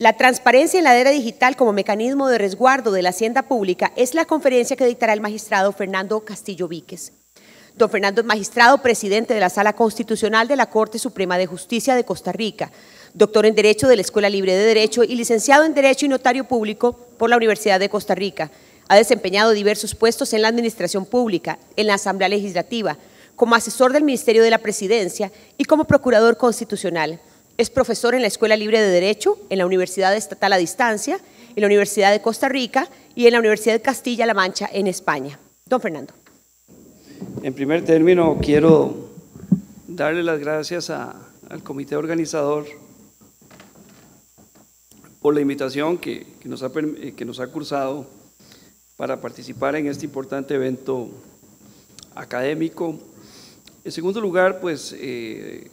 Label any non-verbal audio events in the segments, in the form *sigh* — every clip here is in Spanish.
La transparencia en la era digital como mecanismo de resguardo de la hacienda pública es la conferencia que dictará el magistrado Fernando Castillo Víquez. Don Fernando es magistrado presidente de la Sala Constitucional de la Corte Suprema de Justicia de Costa Rica, doctor en Derecho de la Escuela Libre de Derecho y licenciado en Derecho y Notario Público por la Universidad de Costa Rica. Ha desempeñado diversos puestos en la Administración Pública, en la Asamblea Legislativa, como asesor del Ministerio de la Presidencia y como Procurador Constitucional. Es profesor en la Escuela Libre de Derecho, en la Universidad Estatal a Distancia, en la Universidad de Costa Rica y en la Universidad de Castilla-La Mancha en España. Don Fernando. En primer término, quiero darle las gracias al comité organizador por la invitación que, nos ha, que nos ha cursado para participar en este importante evento académico. En segundo lugar, pues eh,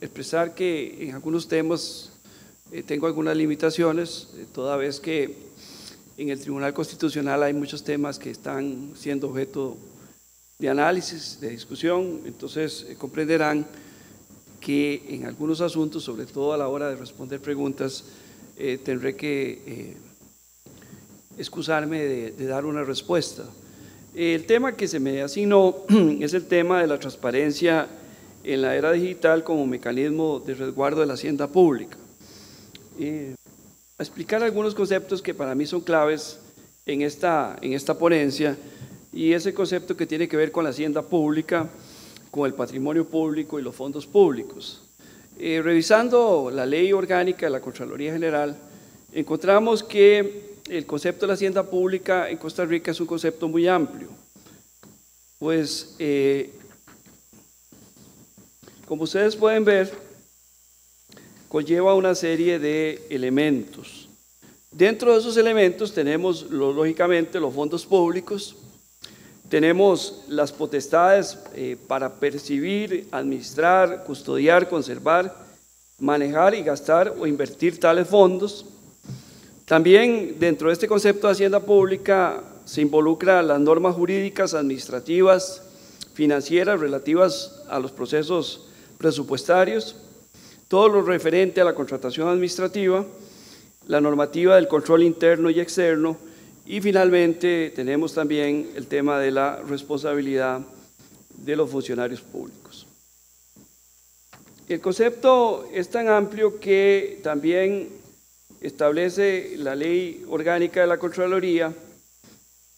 expresar que en algunos temas eh, tengo algunas limitaciones, eh, toda vez que en el Tribunal Constitucional hay muchos temas que están siendo objeto de análisis, de discusión, entonces eh, comprenderán que en algunos asuntos, sobre todo a la hora de responder preguntas, tendré que excusarme de dar una respuesta. El tema que se me asignó *clears throat* es el tema de la transparencia en la era digital como mecanismo de resguardo de la hacienda pública. a explicar algunos conceptos que para mí son claves en esta, en esta ponencia y ese concepto que tiene que ver con la hacienda pública, con el patrimonio público y los fondos públicos. Eh, revisando la ley orgánica de la Contraloría General, encontramos que el concepto de la hacienda pública en Costa Rica es un concepto muy amplio, pues eh, como ustedes pueden ver, conlleva una serie de elementos. Dentro de esos elementos tenemos, lógicamente, los fondos públicos, tenemos las potestades eh, para percibir, administrar, custodiar, conservar, manejar y gastar o invertir tales fondos. También dentro de este concepto de hacienda pública se involucra las normas jurídicas, administrativas, financieras relativas a los procesos presupuestarios, todo lo referente a la contratación administrativa, la normativa del control interno y externo y finalmente tenemos también el tema de la responsabilidad de los funcionarios públicos. El concepto es tan amplio que también establece la ley orgánica de la Contraloría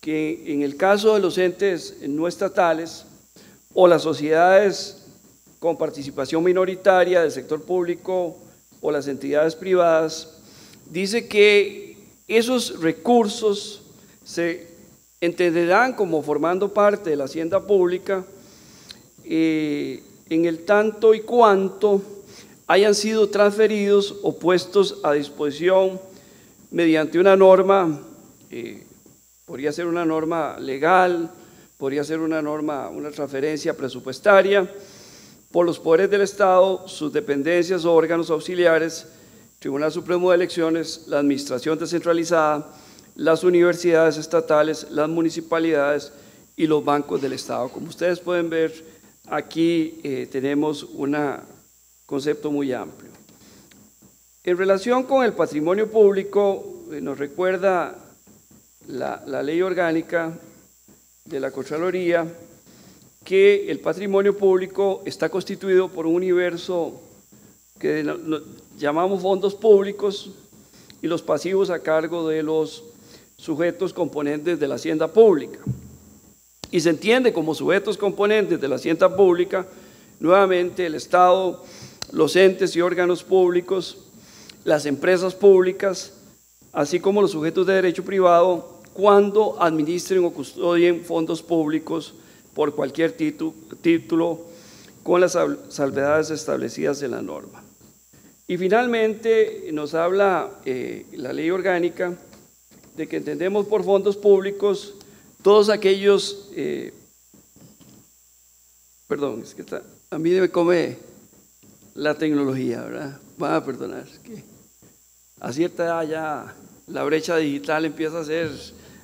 que en el caso de los entes no estatales o las sociedades con participación minoritaria del sector público o las entidades privadas, dice que esos recursos se entenderán como formando parte de la hacienda pública eh, en el tanto y cuanto hayan sido transferidos o puestos a disposición mediante una norma, eh, podría ser una norma legal, podría ser una norma, una transferencia presupuestaria, por los poderes del Estado, sus dependencias o órganos auxiliares, Tribunal Supremo de Elecciones, la Administración Descentralizada, las universidades estatales, las municipalidades y los bancos del Estado. Como ustedes pueden ver, aquí eh, tenemos un concepto muy amplio. En relación con el patrimonio público, eh, nos recuerda la, la ley orgánica de la Contraloría, que el patrimonio público está constituido por un universo que llamamos fondos públicos y los pasivos a cargo de los sujetos componentes de la hacienda pública. Y se entiende como sujetos componentes de la hacienda pública nuevamente el Estado, los entes y órganos públicos, las empresas públicas, así como los sujetos de derecho privado cuando administren o custodien fondos públicos por cualquier título con las salvedades establecidas en la norma. Y finalmente nos habla eh, la ley orgánica de que entendemos por fondos públicos todos aquellos, eh, perdón, es que a mí me come la tecnología, ¿verdad? Van a perdonar, que a cierta edad ya la brecha digital empieza a ser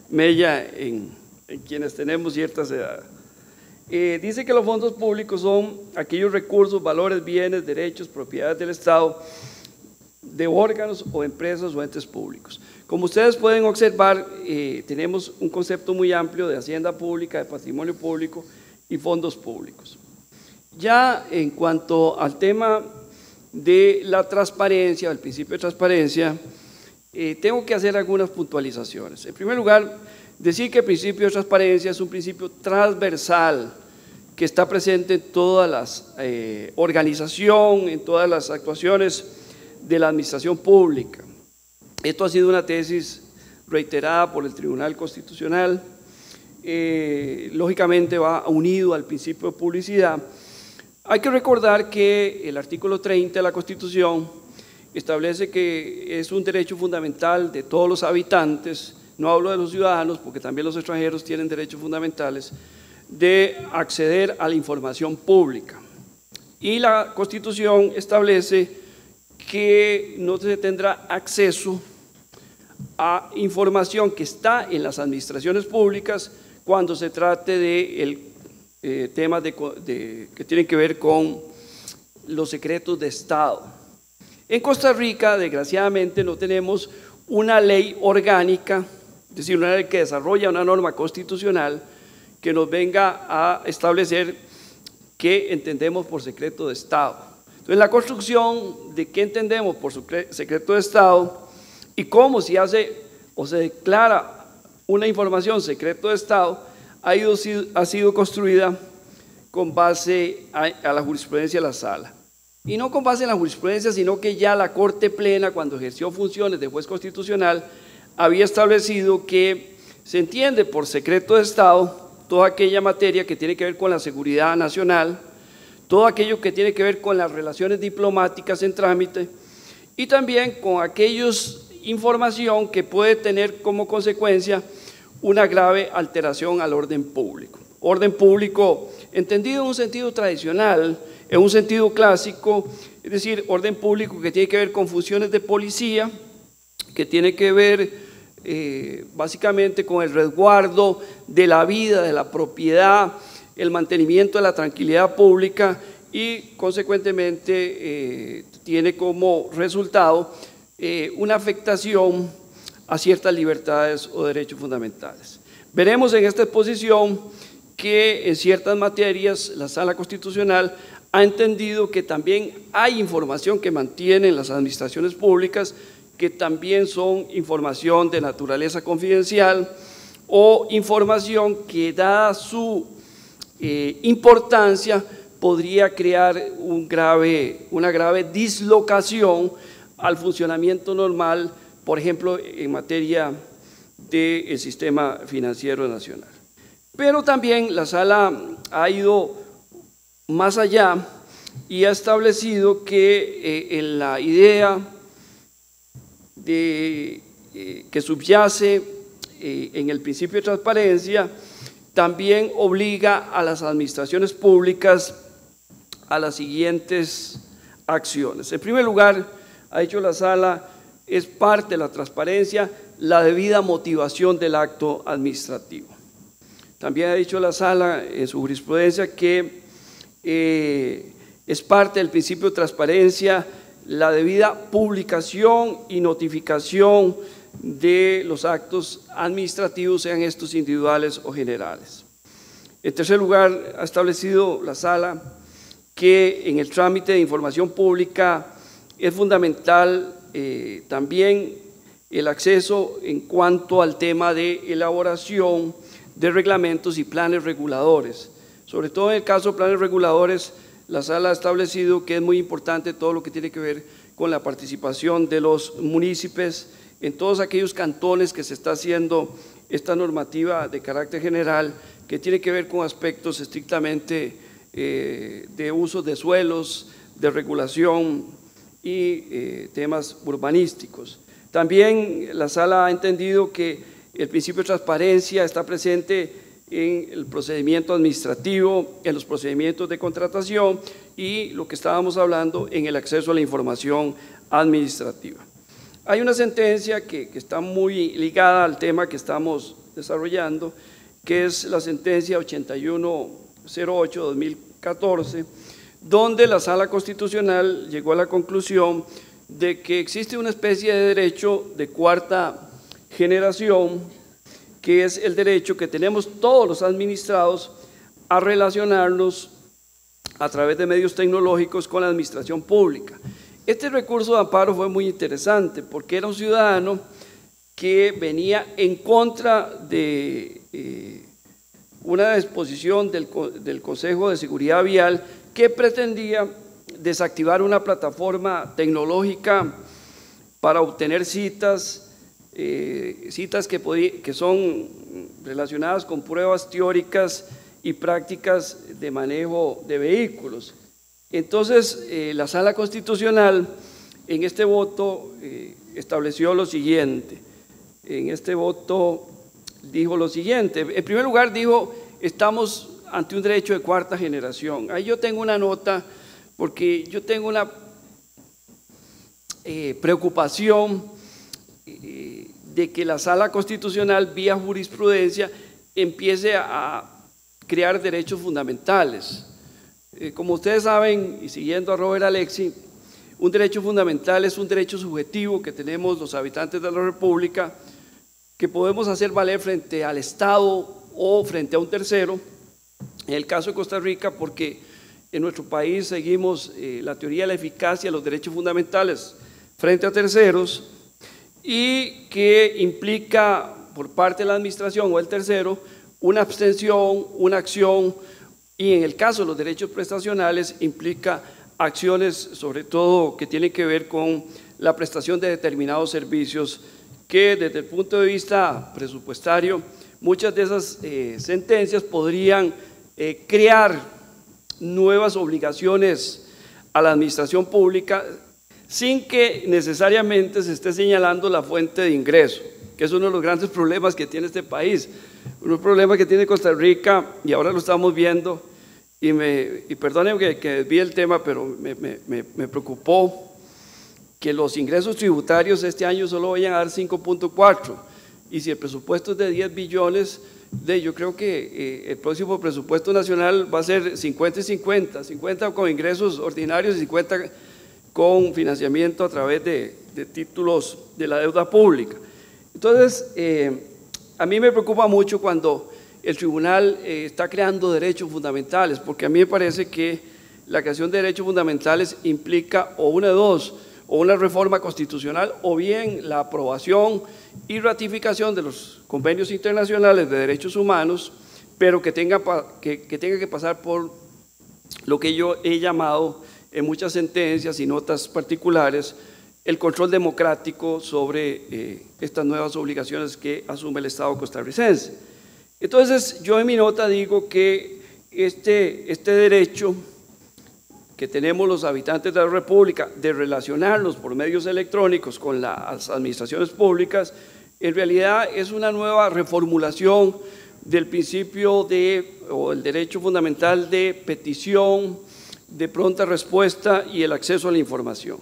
mella en, en quienes tenemos ciertas edades. Eh, dice que los fondos públicos son aquellos recursos, valores, bienes, derechos, propiedades del Estado de órganos o empresas o entes públicos. Como ustedes pueden observar, eh, tenemos un concepto muy amplio de hacienda pública, de patrimonio público y fondos públicos. Ya en cuanto al tema de la transparencia, el principio de transparencia, eh, tengo que hacer algunas puntualizaciones. En primer lugar, decir que el principio de transparencia es un principio transversal que está presente en todas las eh, organización, en todas las actuaciones de la administración pública. Esto ha sido una tesis reiterada por el Tribunal Constitucional, eh, lógicamente va unido al principio de publicidad. Hay que recordar que el artículo 30 de la Constitución establece que es un derecho fundamental de todos los habitantes, no hablo de los ciudadanos porque también los extranjeros tienen derechos fundamentales, de acceder a la información pública. Y la Constitución establece que no se tendrá acceso a información que está en las administraciones públicas cuando se trate de eh, temas de, que tienen que ver con los secretos de Estado. En Costa Rica, desgraciadamente, no tenemos una ley orgánica, es decir, una ley que desarrolla una norma constitucional que nos venga a establecer qué entendemos por secreto de Estado. Entonces, la construcción de qué entendemos por secreto de Estado y cómo se hace o se declara una información secreto de Estado ha, ido, ha sido construida con base a, la jurisprudencia de la sala. Y no con base en la jurisprudencia, sino que ya la Corte Plena, cuando ejerció funciones de juez constitucional, había establecido que se entiende por secreto de Estado toda aquella materia que tiene que ver con la seguridad nacional, todo aquello que tiene que ver con las relaciones diplomáticas en trámite y también con aquellos información que puede tener como consecuencia una grave alteración al orden público. Orden público entendido en un sentido tradicional, en un sentido clásico, es decir, orden público que tiene que ver con funciones de policía, que tiene que ver eh, básicamente con el resguardo de la vida, de la propiedad, el mantenimiento de la tranquilidad pública y consecuentemente eh, tiene como resultado eh, una afectación a ciertas libertades o derechos fundamentales. Veremos en esta exposición que en ciertas materias la Sala Constitucional ha entendido que también hay información que mantienen las administraciones públicas, que también son información de naturaleza confidencial o información que dada su eh, importancia podría crear un grave, una grave dislocación al funcionamiento normal, por ejemplo, en materia del sistema financiero nacional. Pero también la sala ha ido más allá y ha establecido que eh, en la idea de, eh, que subyace en el principio de transparencia, también obliga a las administraciones públicas a las siguientes acciones. En primer lugar, ha dicho la sala, es parte de la transparencia la debida motivación del acto administrativo. También ha dicho la sala en su jurisprudencia que eh, es parte del principio de transparencia la debida publicación y notificación de los actos administrativos, sean estos individuales o generales. En tercer lugar, ha establecido la sala que en el trámite de información pública es fundamental eh, también el acceso en cuanto al tema de elaboración de reglamentos y planes reguladores. Sobre todo en el caso de planes reguladores, la sala ha establecido que es muy importante todo lo que tiene que ver con la participación de los municipios en todos aquellos cantones que se está haciendo esta normativa de carácter general que tiene que ver con aspectos estrictamente eh, de uso de suelos, de regulación y eh, temas urbanísticos. También la sala ha entendido que el principio de transparencia está presente en el procedimiento administrativo, en los procedimientos de contratación y lo que estábamos hablando en el acceso a la información administrativa. Hay una sentencia que, está muy ligada al tema que estamos desarrollando, que es la sentencia 8108-2014, donde la Sala Constitucional llegó a la conclusión de que existe una especie de derecho de cuarta generación, que es el derecho que tenemos todos los administrados a relacionarnos a través de medios tecnológicos con la administración pública. Este recurso de amparo fue muy interesante porque era un ciudadano que venía en contra de eh, una disposición del, del Consejo de Seguridad Vial que pretendía desactivar una plataforma tecnológica para obtener citas, eh, citas que, que son relacionadas con pruebas teóricas y prácticas de manejo de vehículos. Entonces, eh, la Sala Constitucional en este voto eh, estableció lo siguiente. En este voto dijo lo siguiente. En primer lugar, dijo, estamos ante un derecho de cuarta generación. Ahí yo tengo una nota porque yo tengo una preocupación de que la sala constitucional, vía jurisprudencia, empiece a crear derechos fundamentales. Eh, como ustedes saben, y siguiendo a Robert Alexi, un derecho fundamental es un derecho subjetivo que tenemos los habitantes de la República, que podemos hacer valer frente al Estado o frente a un tercero. En el caso de Costa Rica, porque en nuestro país seguimos eh, la teoría de la eficacia de los derechos fundamentales frente a terceros y que implica por parte de la administración o el tercero una abstención, una acción y en el caso de los derechos prestacionales implica acciones sobre todo que tienen que ver con la prestación de determinados servicios que desde el punto de vista presupuestario muchas de esas eh, sentencias podrían eh, crear nuevas obligaciones a la administración pública sin que necesariamente se esté señalando la fuente de ingreso, que es uno de los grandes problemas que tiene este país. Un problema que tiene Costa Rica, y ahora lo estamos viendo, y, me, y que, que desvíe el tema, pero me, me, me, preocupó que los ingresos tributarios este año solo vayan a dar 5.4, y si el presupuesto es de 10 billones, de, yo creo que eh, el próximo presupuesto nacional va a ser 50 y 50, 50 con ingresos ordinarios y 50 con financiamiento a través de, títulos de la deuda pública. Entonces, eh, a mí me preocupa mucho cuando el tribunal eh, está creando derechos fundamentales, porque a mí me parece que la creación de derechos fundamentales implica o una de dos, o una reforma constitucional o bien la aprobación y ratificación de los convenios internacionales de derechos humanos, pero que tenga que, tenga que pasar por lo que yo he llamado en muchas sentencias y notas particulares el control democrático sobre eh, estas nuevas obligaciones que asume el Estado costarricense. Entonces, yo en mi nota digo que este, este derecho que tenemos los habitantes de la República de relacionarnos por medios electrónicos con las administraciones públicas, en realidad es una nueva reformulación del principio de, o el derecho fundamental de petición, de pronta respuesta y el acceso a la información.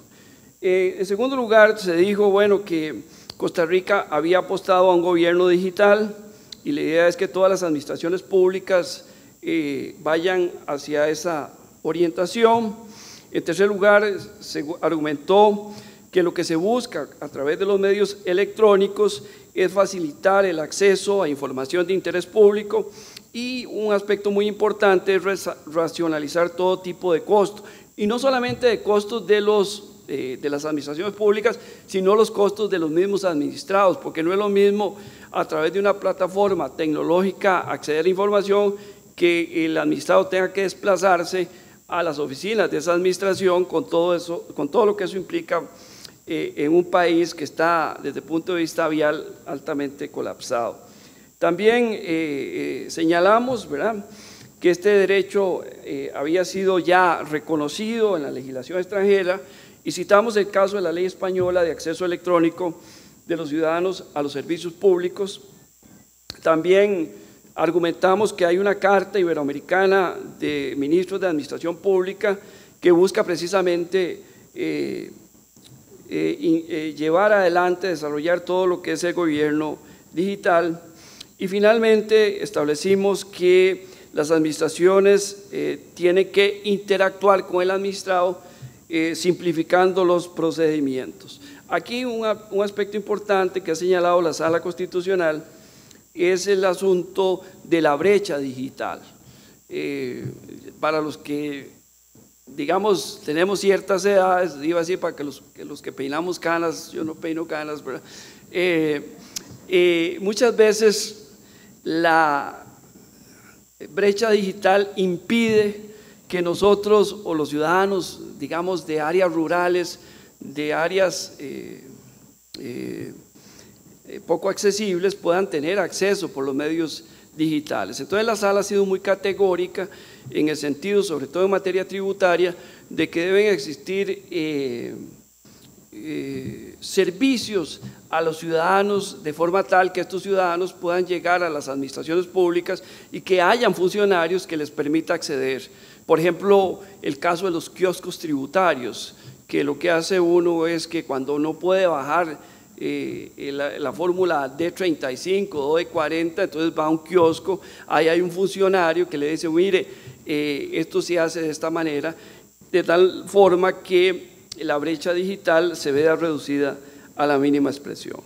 Eh, en segundo lugar, se dijo, bueno, que Costa Rica había apostado a un gobierno digital y la idea es que todas las administraciones públicas eh, vayan hacia esa orientación. En tercer lugar, se argumentó que lo que se busca a través de los medios electrónicos es facilitar el acceso a información de interés público y un aspecto muy importante es racionalizar todo tipo de costos, y no solamente de costos de, los, eh, de las administraciones públicas, sino los costos de los mismos administrados, porque no es lo mismo a través de una plataforma tecnológica acceder a información que el administrado tenga que desplazarse a las oficinas de esa administración con todo, eso, con todo lo que eso implica eh, en un país que está desde el punto de vista vial altamente colapsado. También eh, eh, señalamos ¿verdad? que este derecho había sido ya reconocido en la legislación extranjera y citamos el caso de la ley española de acceso electrónico de los ciudadanos a los servicios públicos. También argumentamos que hay una carta iberoamericana de ministros de Administración Pública que busca precisamente eh, eh, eh, llevar adelante, desarrollar todo lo que es el gobierno digital. Y finalmente establecimos que las administraciones tienen que interactuar con el administrado eh, simplificando los procedimientos. Aquí un, aspecto importante que ha señalado la Sala Constitucional es el asunto de la brecha digital. Eh, para los que, digamos, tenemos ciertas edades, iba a para que los que, los que peinamos canas, yo no peino canas. Eh, muchas veces la brecha digital impide que nosotros o los ciudadanos, digamos, de áreas rurales, de áreas eh, eh, eh, poco accesibles, puedan tener acceso por los medios digitales. Entonces la sala ha sido muy categórica en el sentido, sobre todo en materia tributaria, de que deben existir servicios a los ciudadanos de forma tal que estos ciudadanos puedan llegar a las administraciones públicas y que hayan funcionarios que les permita acceder. Por ejemplo, el caso de los kioscos tributarios, que lo que hace uno es que cuando no puede bajar eh, la, fórmula D35 o D40, entonces va a un kiosco, ahí hay un funcionario que le dice, mire, eh, esto se hace de esta manera, de tal forma que la brecha digital se vea reducida a la mínima expresión.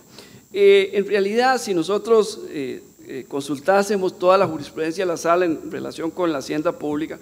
Eh, en realidad, si nosotros consultásemos toda la jurisprudencia de la sala en relación con la hacienda pública,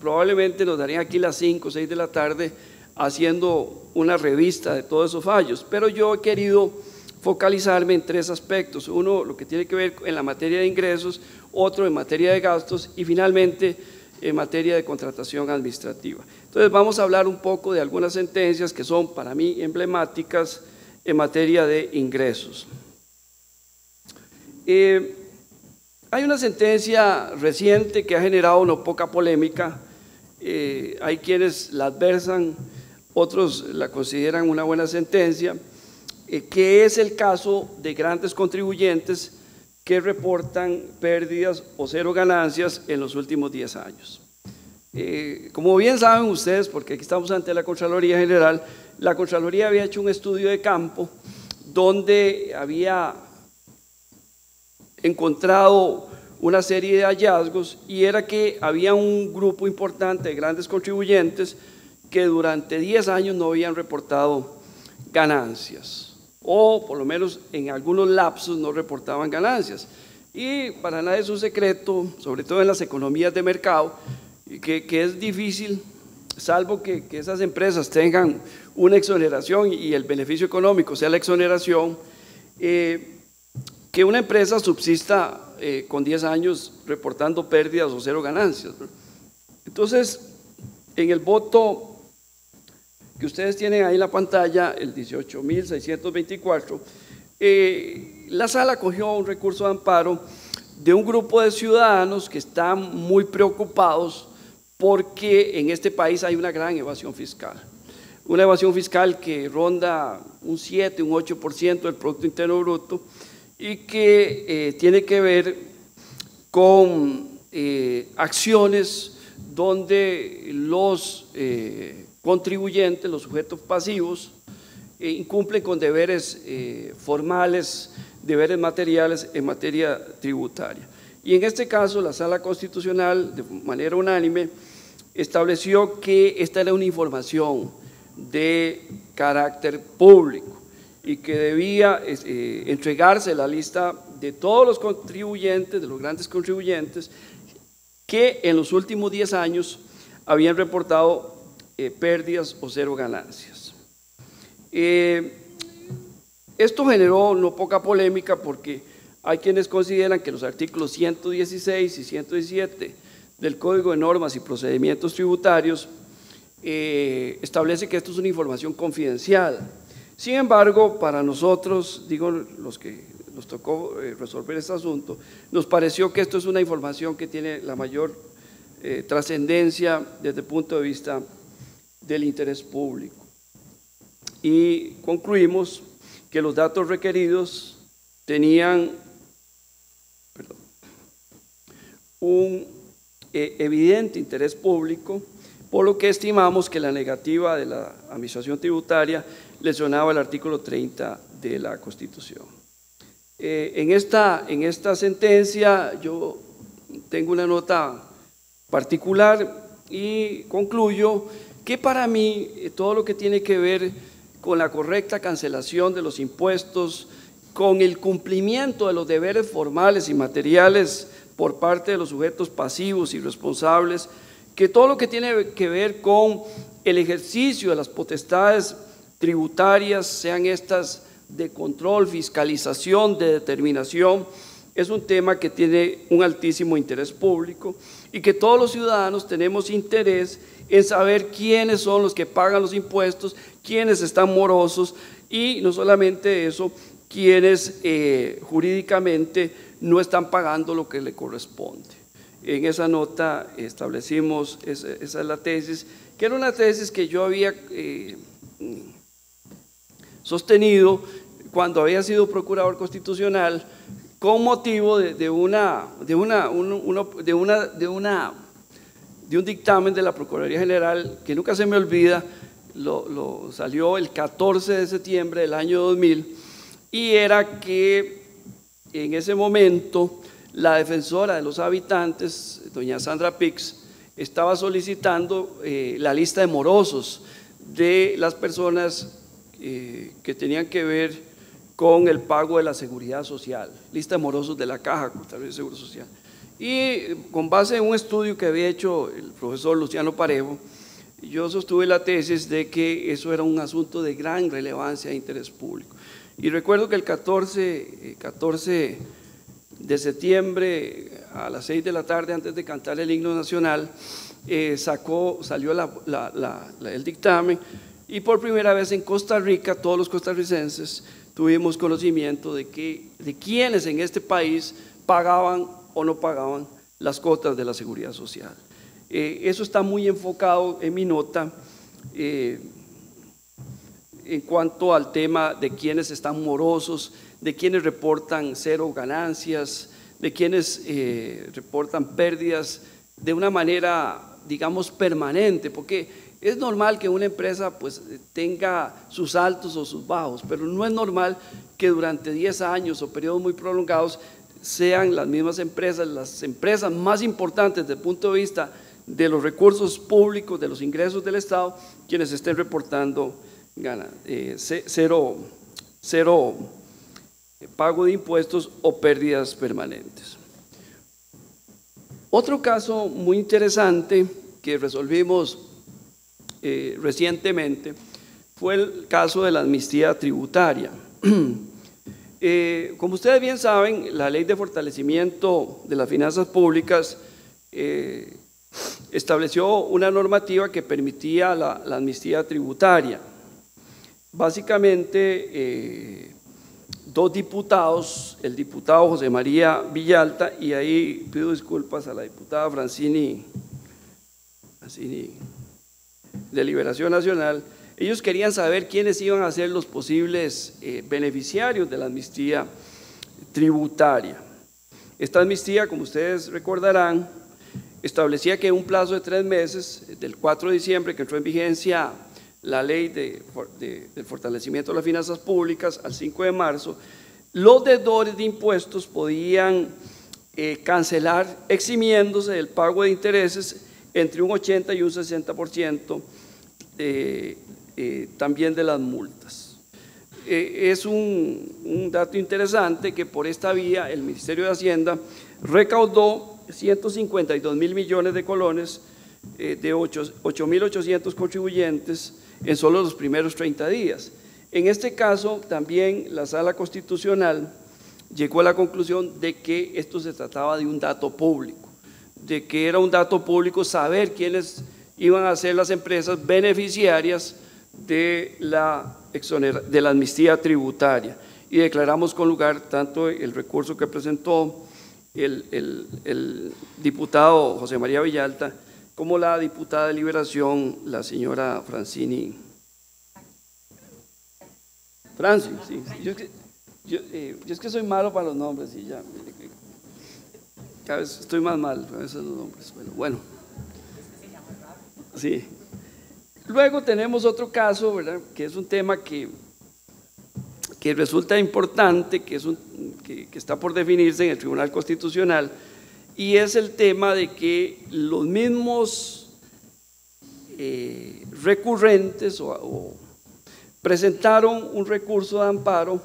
probablemente nos darían aquí las 5 o 6 de la tarde haciendo una revista de todos esos fallos, pero yo he querido focalizarme en tres aspectos. Uno, lo que tiene que ver en la materia de ingresos, otro en materia de gastos y finalmente en materia de contratación administrativa. Entonces vamos a hablar un poco de algunas sentencias que son para mí emblemáticas en materia de ingresos. Eh, hay una sentencia reciente que ha generado no poca polémica. Eh, hay quienes la adversan, otros la consideran una buena sentencia, eh, que es el caso de grandes contribuyentes que reportan pérdidas o cero ganancias en los últimos 10 años. Eh, como bien saben ustedes, porque aquí estamos ante la Contraloría General, la Contraloría había hecho un estudio de campo donde había encontrado una serie de hallazgos y era que había un grupo importante de grandes contribuyentes que durante 10 años no habían reportado ganancias o por lo menos en algunos lapsos no reportaban ganancias. Y para nadie es un secreto, sobre todo en las economías de mercado, que, que es difícil, salvo que, que, esas empresas tengan una exoneración y el beneficio económico sea la exoneración, eh, que una empresa subsista eh, con 10 años reportando pérdidas o cero ganancias. Entonces, en el voto que ustedes tienen ahí en la pantalla, el 18.624, eh, la sala cogió un recurso de amparo de un grupo de ciudadanos que están muy preocupados porque en este país hay una gran evasión fiscal. Una evasión fiscal que ronda un 7, un 8% del Producto Interno Bruto y que eh, tiene que ver con eh, acciones donde los contribuyentes, los sujetos pasivos, incumplen con deberes formales, deberes materiales en materia tributaria. Y en este caso, la Sala Constitucional, de manera unánime, estableció que esta era una información de carácter público y que debía eh, entregarse la lista de todos los contribuyentes, de los grandes contribuyentes, que en los últimos 10 años habían reportado eh, pérdidas o cero ganancias. Eh, esto generó no poca polémica porque hay quienes consideran que los artículos 116 y 117 del Código de Normas y Procedimientos Tributarios establece que esto es una información confidencial sin embargo, para nosotros, digo los que nos tocó eh, resolver este asunto, nos pareció que esto es una información que tiene la mayor eh, trascendencia desde el punto de vista del interés público. Y concluimos que los datos requeridos tenían un eh, evidente interés público, por lo que estimamos que la negativa de la Administración Tributaria lesionaba el artículo 30 de la Constitución. Eh, en, esta, en esta sentencia yo tengo una nota particular y concluyo que para mí eh, todo lo que tiene que ver con la correcta cancelación de los impuestos, con el cumplimiento de los deberes formales y materiales por parte de los sujetos pasivos y responsables, que todo lo que tiene que ver con el ejercicio de las potestades tributarias, sean estas de control, fiscalización, de determinación, es un tema que tiene un altísimo interés público y que todos los ciudadanos tenemos interés en saber quiénes son los que pagan los impuestos, quiénes están morosos y no solamente eso, quienes eh, jurídicamente no están pagando lo que le corresponde. En esa nota establecimos, esa, es la tesis, que era una tesis que yo había eh, sostenido cuando había sido procurador constitucional con motivo de, una, de, una, de, una, de, una, de un dictamen de la Procuraduría General que nunca se me olvida, lo, salió el 14 de septiembre del año 2000, y era que en ese momento la defensora de los habitantes, doña Sandra Pix, estaba solicitando eh, la lista de morosos de las personas eh, que tenían que ver con el pago de la seguridad social, lista de morosos de la caja, vez Seguro Social. Y con base en un estudio que había hecho el profesor Luciano Parejo, yo sostuve la tesis de que eso era un asunto de gran relevancia e interés público. Y recuerdo que el 14, 14 eh, de septiembre a las 6 de la tarde, antes de cantar el himno nacional, eh, sacó, salió el dictamen y por primera vez en Costa Rica, todos los costarricenses tuvimos conocimiento de, que, de quiénes en este país pagaban o no pagaban las cotas de la seguridad social. Eh, eso está muy enfocado en mi nota eh, en cuanto al tema de quienes están morosos, de quienes reportan cero ganancias, de quienes eh, reportan pérdidas de una manera, digamos, permanente, porque es normal que una empresa pues tenga sus altos o sus bajos, pero no es normal que durante 10 años o periodos muy prolongados sean las mismas empresas, las empresas más importantes desde el punto de vista de los recursos públicos, de los ingresos del Estado, quienes estén reportando eh, cero, cero pago de impuestos o pérdidas permanentes. Otro caso muy interesante que resolvimos eh, recientemente fue el caso de la amnistía tributaria. *clears throat* Eh, como ustedes bien saben, la ley de fortalecimiento de las finanzas públicas eh, estableció una normativa que permitía la, amnistía tributaria. Básicamente, dos diputados, el diputado José María Villalta, y ahí pido disculpas a la diputada Francini, Francini de Liberación Nacional, ellos querían saber quiénes iban a ser los posibles eh, beneficiarios de la amnistía tributaria. Esta amnistía, como ustedes recordarán, establecía que en un plazo de tres meses, del 4 de diciembre que entró en vigencia la ley de, del fortalecimiento de las finanzas públicas al 5 de marzo, los deudores de impuestos podían eh, cancelar eximiéndose del pago de intereses entre un 80 y un 60% eh, eh, también de las multas. Eh, es un, dato interesante que por esta vía el Ministerio de Hacienda recaudó 152 mil millones de colones de 8.800 contribuyentes en solo los primeros 30 días. En este caso, también la Sala Constitucional llegó a la conclusión de que esto se trataba de un dato público, de que era un dato público saber quiénes iban a ser las empresas beneficiarias de la, de la amnistía tributaria. Y declaramos con lugar tanto el recurso que presentó el, diputado José María Villalta como la diputada de Liberación, la señora Francini. Francis, sí. Yo, eh, yo, es que soy malo para los nombres y ya. Cada vez estoy más mal a veces los nombres. Bueno, bueno. Sí. Luego tenemos otro caso, ¿verdad? que es un tema que, que resulta importante, que, es un, que, está por definirse en el Tribunal Constitucional, y es el tema de que los mismos eh, recurrentes o, presentaron un recurso de amparo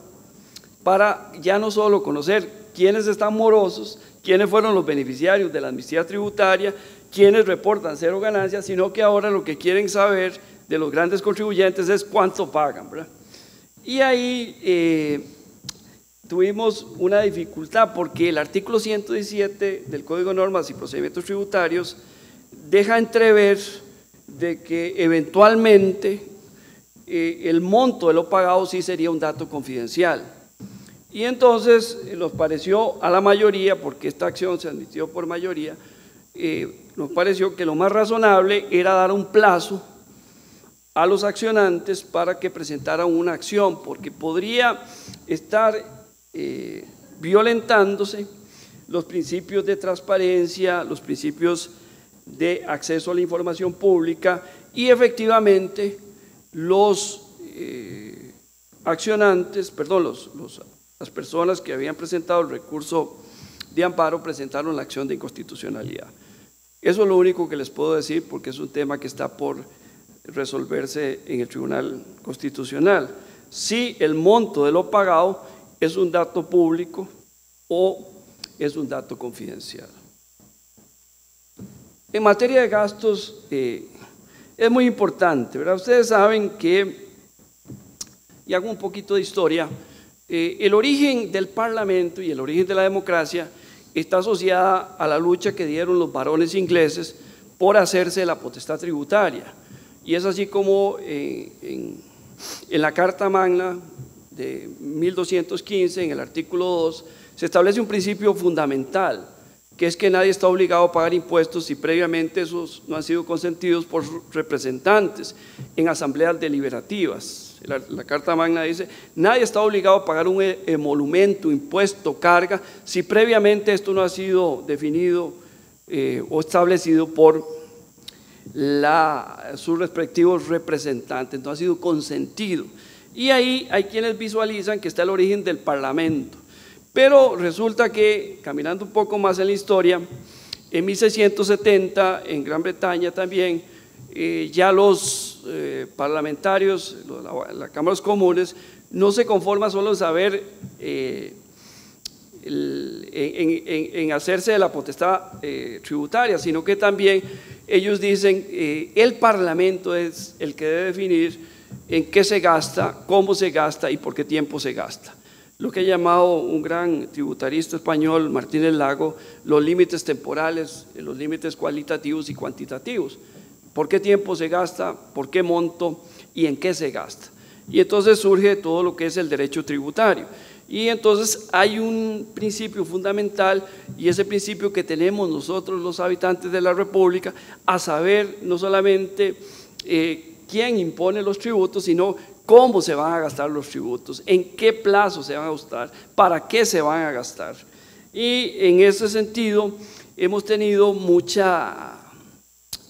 para ya no solo conocer quiénes están morosos, quiénes fueron los beneficiarios de la amnistía tributaria, quiénes reportan cero ganancias, sino que ahora lo que quieren saber de los grandes contribuyentes es cuánto pagan. Y ahí eh, tuvimos una dificultad porque el artículo 117 del Código de Normas y Procedimientos Tributarios deja entrever de que eventualmente eh, el monto de lo pagado sí sería un dato confidencial. Y entonces eh, nos pareció a la mayoría, porque esta acción se admitió por mayoría, eh, nos pareció que lo más razonable era dar un plazo a los accionantes para que presentaran una acción, porque podría estar violentándose los principios de transparencia, los principios de acceso a la información pública y efectivamente los eh, accionantes, perdón, los, las personas que habían presentado el recurso de amparo presentaron la acción de inconstitucionalidad. Eso es lo único que les puedo decir porque es un tema que está por resolverse en el Tribunal Constitucional. Si el monto de lo pagado es un dato público o es un dato confidencial. En materia de gastos, eh, es muy importante, ¿verdad? Ustedes saben que, y hago un poquito de historia, eh, el origen del Parlamento y el origen de la democracia está asociada a la lucha que dieron los varones ingleses por hacerse la potestad tributaria. Y es así como eh, en, en la Carta Magna de 1215, en el artículo 2, se establece un principio fundamental que es que nadie está obligado a pagar impuestos si previamente esos no han sido consentidos por representantes en asambleas deliberativas. La, Carta Magna dice, nadie está obligado a pagar un e, emolumento, impuesto, carga, si previamente esto no ha sido definido eh, o establecido por sus respectivos representantes, no ha sido consentido. Y ahí hay quienes visualizan que está el origen del Parlamento. Pero resulta que, caminando un poco más en la historia, en 1670, en Gran Bretaña también, eh, ya los eh, parlamentarios, la, la, Cámara de los Comunes, no se conforman solo en saber, eh, en, hacerse de la potestad tributaria, sino que también ellos dicen, el Parlamento es el que debe definir en qué se gasta, cómo se gasta y por qué tiempo se gasta lo que ha llamado un gran tributarista español, Martínez Lago, los límites temporales, los límites cualitativos y cuantitativos. ¿Por qué tiempo se gasta? ¿Por qué monto? ¿Y en qué se gasta? Y entonces surge todo lo que es el derecho tributario. Y entonces hay un principio fundamental y ese principio que tenemos nosotros los habitantes de la República, a saber no solamente eh, quién impone los tributos, sino cómo se van a gastar los tributos, en qué plazo se van a gastar, para qué se van a gastar. Y en ese sentido hemos tenido mucha,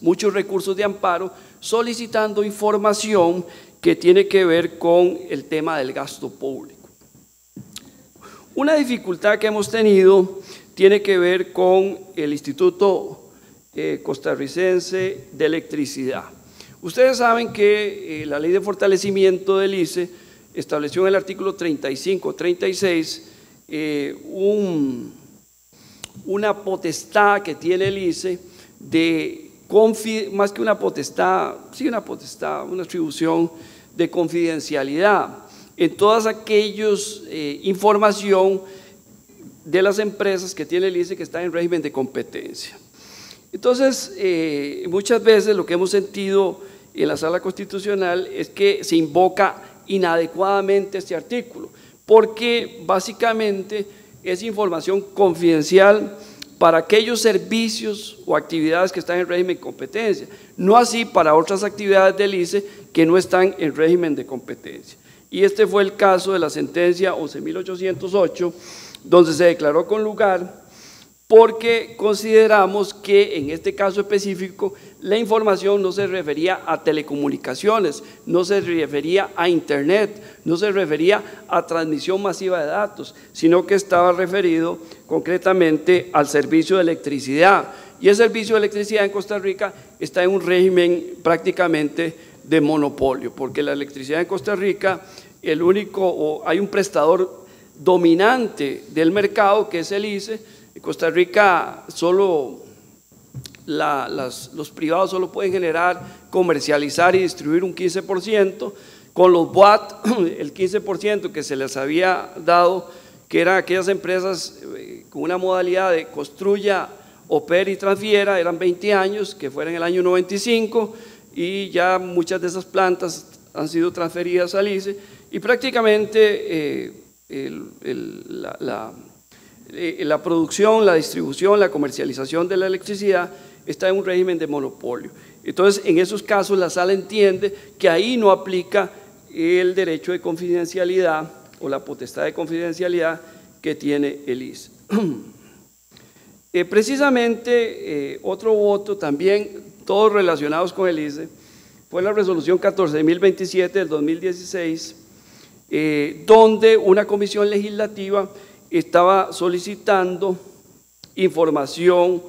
muchos recursos de amparo solicitando información que tiene que ver con el tema del gasto público. Una dificultad que hemos tenido tiene que ver con el Instituto eh, Costarricense de Electricidad. Ustedes saben que eh, la ley de fortalecimiento del ICE estableció en el artículo 35, 36 eh, una potestad que tiene el ICE de, más que una potestad, sí una potestad, una atribución de confidencialidad en todas aquellas eh, información de las empresas que tiene el ICE que está en régimen de competencia. Entonces, muchas veces lo que hemos sentido en la sala constitucional es que se invoca inadecuadamente este artículo, porque básicamente es información confidencial para aquellos servicios o actividades que están en régimen de competencia, no así para otras actividades del ICE que no están en régimen de competencia. Y este fue el caso de la sentencia 11.808, donde se declaró con lugar porque consideramos que en este caso específico la información no se refería a telecomunicaciones, no se refería a Internet, no se refería a transmisión masiva de datos, sino que estaba referido concretamente al servicio de electricidad. y el servicio de electricidad en Costa Rica está en un régimen prácticamente de monopolio, porque la electricidad en Costa Rica, el único, o hay un prestador dominante del mercado que es el ICE. En Costa Rica solo los privados solo pueden generar, comercializar y distribuir un 15%, con los BOAT *clears throat* el 15% que se les había dado, que eran aquellas empresas eh, con una modalidad de construya, opera y transfiera, eran 20 años, que fueron en el año 95, y ya muchas de esas plantas han sido transferidas al ICE, y prácticamente eh, la, eh, la producción, la distribución, la comercialización de la electricidad está en un régimen de monopolio. Entonces, en esos casos, la sala entiende que ahí no aplica el derecho de confidencialidad o la potestad de confidencialidad que tiene el ICE. *clears throat* Eh, precisamente, eh, otro voto también, todos relacionados con el ICE, fue la resolución 14.027 del 2016, eh, donde una comisión legislativa estaba solicitando información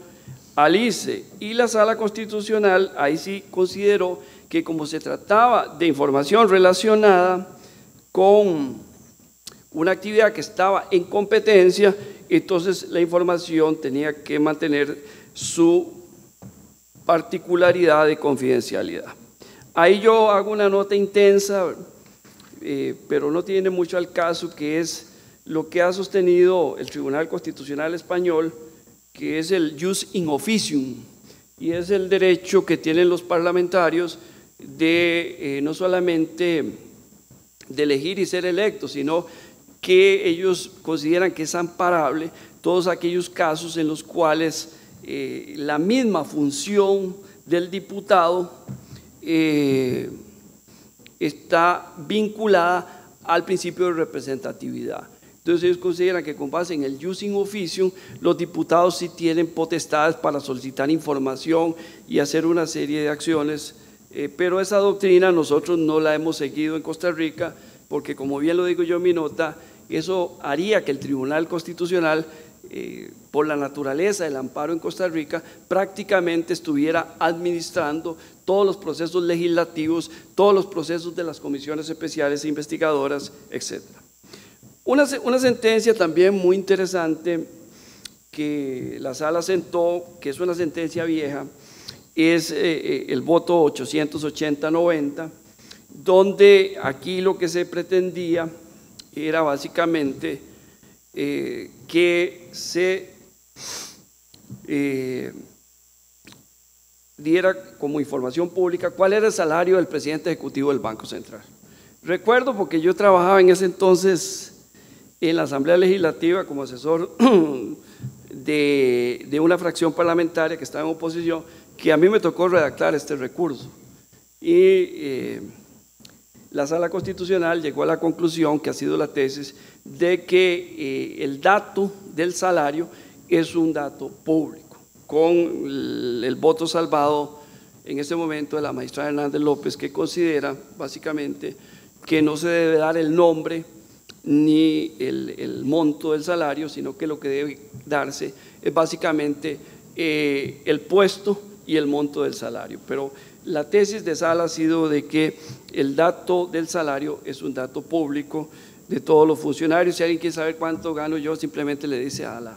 al ICE y la sala constitucional ahí sí consideró que como se trataba de información relacionada con una actividad que estaba en competencia, entonces la información tenía que mantener su particularidad de confidencialidad. Ahí yo hago una nota intensa, eh, pero no tiene mucho al caso, que es lo que ha sostenido el Tribunal Constitucional Español, que es el jus in officium, y es el derecho que tienen los parlamentarios de eh, no solamente de elegir y ser electos, sino que ellos consideran que es amparable todos aquellos casos en los cuales eh, la misma función del diputado eh, está vinculada al principio de representatividad. Entonces ellos consideran que con base en el using officium, los diputados sí tienen potestades para solicitar información y hacer una serie de acciones, eh, pero esa doctrina nosotros no la hemos seguido en Costa Rica, porque como bien lo digo yo en mi nota, eso haría que el Tribunal Constitucional, eh, por la naturaleza del amparo en Costa Rica, prácticamente estuviera administrando todos los procesos legislativos, todos los procesos de las comisiones especiales e investigadoras, etcétera. Una, sentencia también muy interesante que la sala sentó, que es una sentencia vieja, es eh, eh, el voto 880-90, donde aquí lo que se pretendía era básicamente eh, que se diera como información pública cuál era el salario del presidente ejecutivo del Banco Central. Recuerdo porque yo trabajaba en ese entonces en la Asamblea Legislativa como asesor *clears throat* de, una fracción parlamentaria que estaba en oposición, que a mí me tocó redactar este recurso. Y eh, la Sala Constitucional llegó a la conclusión, que ha sido la tesis, de que eh, el dato del salario es un dato público, con el, voto salvado en este momento de la magistrada Hernández López, que considera básicamente que no se debe dar el nombre ni el, monto del salario, sino que lo que debe darse es básicamente eh, el puesto y el monto del salario. Pero la tesis de Sala ha sido de que el dato del salario es un dato público de todos los funcionarios. Si alguien quiere saber cuánto gano yo, simplemente le dice a la,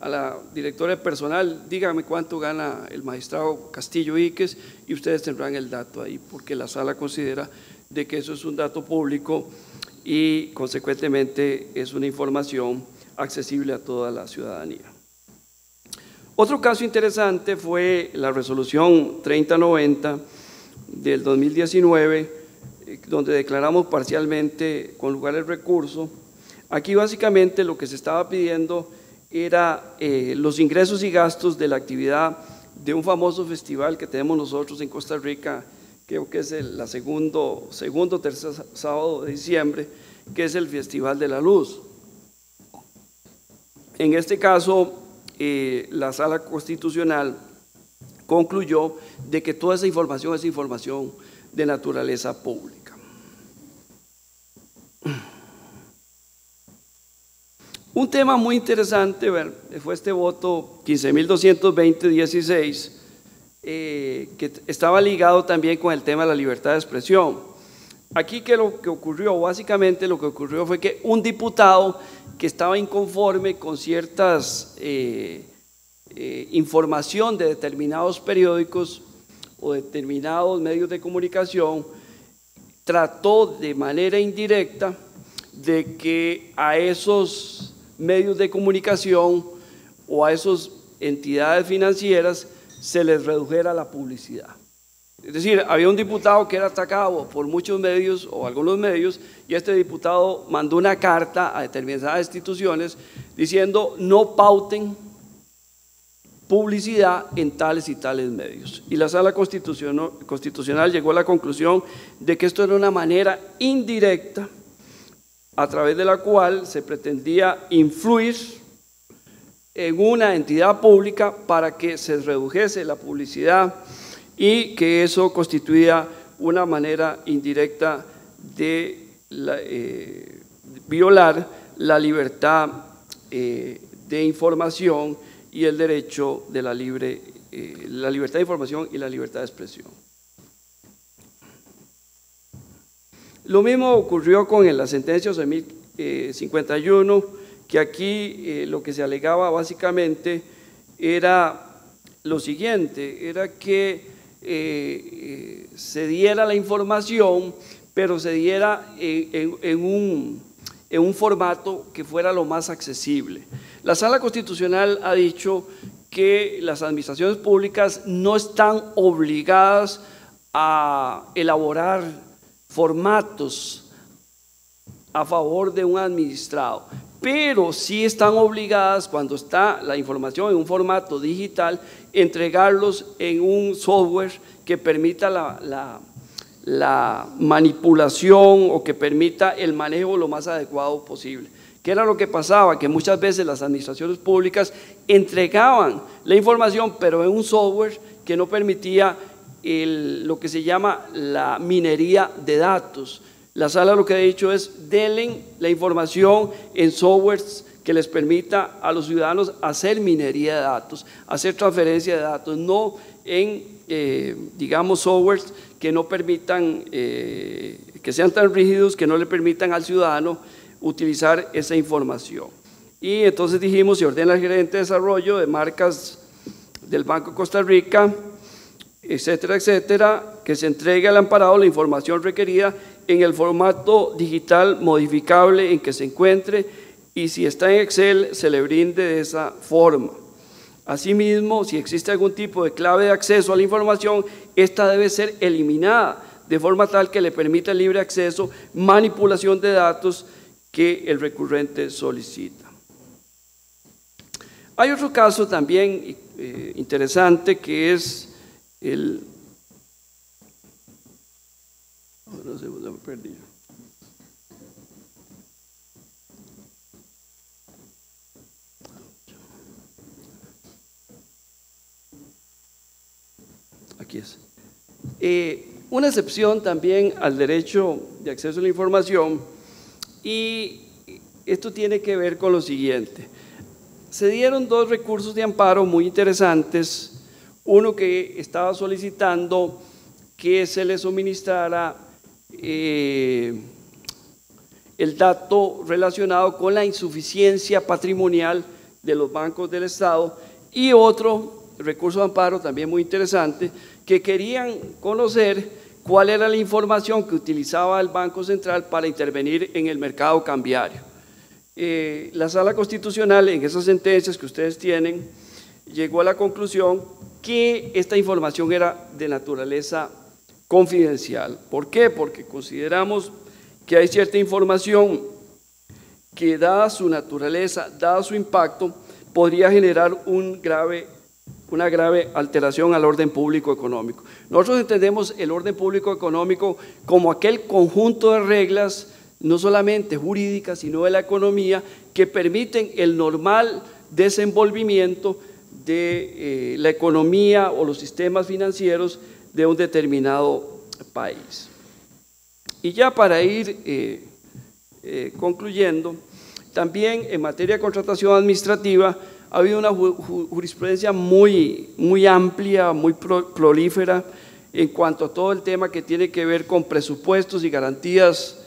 a la directora personal, dígame cuánto gana el magistrado Castillo Iques y ustedes tendrán el dato ahí, porque la sala considera de que eso es un dato público y consecuentemente es una información accesible a toda la ciudadanía. Otro caso interesante fue la resolución 3090 del 2019, eh, donde declaramos parcialmente con lugar el recurso. Aquí básicamente lo que se estaba pidiendo era eh, los ingresos y gastos de la actividad de un famoso festival que tenemos nosotros en Costa Rica creo que es el segundo, segundo tercer sábado de diciembre, que es el Festival de la Luz. En este caso, eh, la Sala Constitucional concluyó de que toda esa información es información de naturaleza pública. Un tema muy interesante fue este voto 15.220-16, eh, que estaba ligado también con el tema de la libertad de expresión. Aquí que lo que ocurrió, básicamente lo que ocurrió fue que un diputado que estaba inconforme con ciertas eh, eh, información de determinados periódicos o determinados medios de comunicación, trató de manera indirecta de que a esos medios de comunicación o a esas entidades financieras se les redujera la publicidad. Es decir, había un diputado que era atacado por muchos medios o algunos medios y este diputado mandó una carta a determinadas instituciones diciendo no pauten publicidad en tales y tales medios. Y la sala constitucional, llegó a la conclusión de que esto era una manera indirecta a través de la cual se pretendía influir en una entidad pública para que se redujese la publicidad y que eso constituía una manera indirecta de eh, violar la libertad eh, de información y el derecho de la libre, eh, la libertad de información y la libertad de expresión. Lo mismo ocurrió con la sentencia 1051, que aquí eh, lo que se alegaba básicamente era lo siguiente, era que eh, se diera la información, pero se diera en un en un formato que fuera lo más accesible. La Sala Constitucional ha dicho que las administraciones públicas no están obligadas a elaborar formatos a favor de un administrado, pero sí están obligadas cuando está la información en un formato digital, entregarlos en un software que permita la, la manipulación o que permita el manejo lo más adecuado posible. ¿Qué era lo que pasaba? Que muchas veces las administraciones públicas entregaban la información, pero en un software que no permitía lo que se llama la minería de datos. La sala lo que ha dicho es, denle la información en softwares que les permita a los ciudadanos hacer minería de datos, hacer transferencia de datos, no en, eh, digamos, softwares que no permitan, eh, que sean tan rígidos que no le permitan al ciudadano utilizar esa información. Y entonces dijimos, se ordena el gerente de desarrollo de marcas del Banco de Costa Rica, etcétera, etcétera, que se entregue al amparado la información requerida en el formato digital modificable en que se encuentre y si está en Excel se le brinde de esa forma. Asimismo, si existe algún tipo de clave de acceso a la información, esta debe ser eliminada de forma tal que le permita libre acceso, manipulación de datos que el recurrente solicita. Hay otro caso también eh, interesante que es el... No sé, me perdí. Aquí es. Eh, una excepción también al derecho de acceso a la información y esto tiene que ver con lo siguiente. Se dieron dos recursos de amparo muy interesantes. Uno que estaba solicitando que se le suministrara eh, el dato relacionado con la insuficiencia patrimonial de los bancos del Estado y otro recurso de amparo también muy interesante que querían conocer cuál era la información que utilizaba el Banco Central para intervenir en el mercado cambiario. Eh, la Sala Constitucional, en esas sentencias que ustedes tienen, llegó a la conclusión que esta información era de naturaleza confidencial. ¿Por qué? Porque consideramos que hay cierta información que dada su naturaleza, dada su impacto, podría generar una grave alteración al orden público económico. Nosotros entendemos el orden público económico como aquel conjunto de reglas, no solamente jurídicas, sino de la economía, que permiten el normal desenvolvimiento de eh, la economía o los sistemas financieros de un determinado país. Y ya para ir eh, eh, concluyendo, También en materia de contratación administrativa ha habido una jurisprudencia muy, muy amplia, muy prolífera en cuanto a todo el tema que tiene que ver con presupuestos y garantías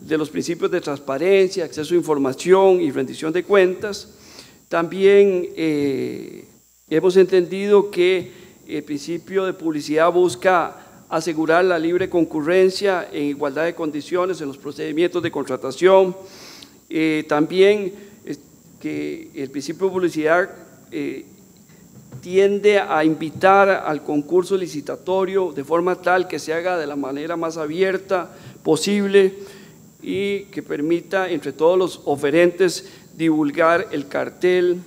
de los principios de transparencia, acceso a información y rendición de cuentas. También eh, hemos entendido que el principio de publicidad busca asegurar la libre concurrencia en igualdad de condiciones en los procedimientos de contratación. Eh, también que el principio de publicidad eh, tiende a invitar al concurso licitatorio de forma tal que se haga de la manera más abierta posible y que permita entre todos los oferentes divulgar el cartel,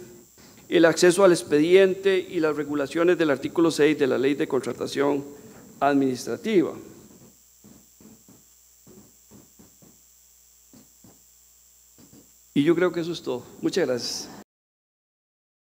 el acceso al expediente y las regulaciones del artículo 6 de la Ley de Contratación Administrativa. Y yo creo que eso es todo. Muchas gracias.